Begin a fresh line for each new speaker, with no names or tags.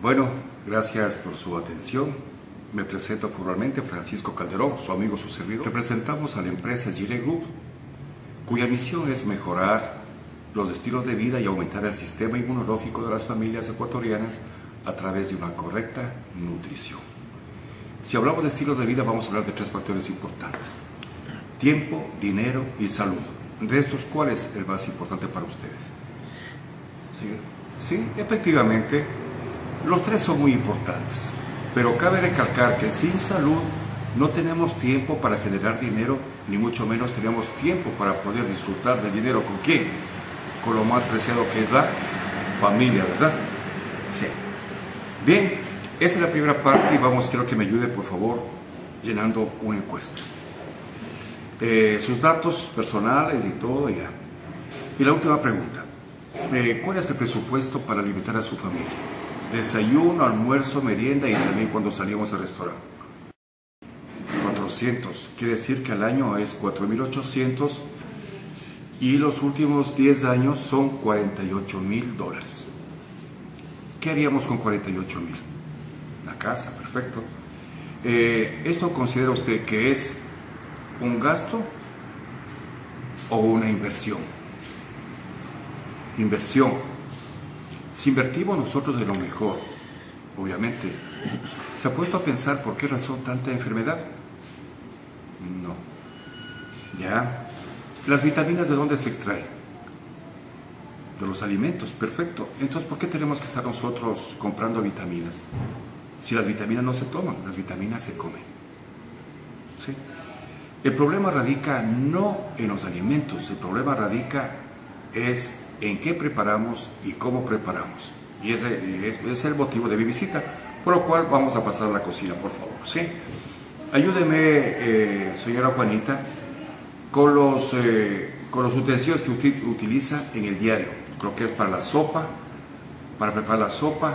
Bueno, gracias por su atención. Me presento formalmente Francisco Calderón, su amigo, su servidor. Representamos a la empresa Gire Group, cuya misión es mejorar los estilos de vida y aumentar el sistema inmunológico de las familias ecuatorianas a través de una correcta nutrición. Si hablamos de estilos de vida, vamos a hablar de tres factores importantes. Tiempo, dinero y salud. De estos, ¿cuál es el más importante para ustedes? ¿Sí? efectivamente, los tres son muy importantes, pero cabe recalcar que sin salud no tenemos tiempo para generar dinero, ni mucho menos tenemos tiempo para poder disfrutar del dinero. ¿Con quién? Con lo más preciado que es la familia, ¿verdad? Sí. Bien, esa es la primera parte y vamos, quiero que me ayude por favor llenando una encuesta. Eh, sus datos personales y todo ya. Y la última pregunta, eh, ¿cuál es el presupuesto para alimentar a su familia? Desayuno, almuerzo, merienda y también cuando salimos al restaurante. 400, quiere decir que al año es 4.800 y los últimos 10 años son 48 mil dólares. ¿Qué haríamos con 48 mil? La casa, perfecto. Eh, ¿Esto considera usted que es un gasto o una inversión? Inversión. Si invertimos nosotros de lo mejor, obviamente, ¿se ha puesto a pensar por qué razón tanta enfermedad? No. ¿Ya? ¿Las vitaminas de dónde se extraen? de los alimentos, perfecto. Entonces, ¿por qué tenemos que estar nosotros comprando vitaminas? Si las vitaminas no se toman, las vitaminas se comen. ¿Sí? El problema radica no en los alimentos, el problema radica es en qué preparamos y cómo preparamos. Y ese es, el motivo de mi visita, por lo cual vamos a pasar a la cocina, por favor. ¿sí? Ayúdeme, eh, señora Juanita, con los, eh, con los utensilios que utiliza en el diario creo que es para la sopa, para preparar la sopa.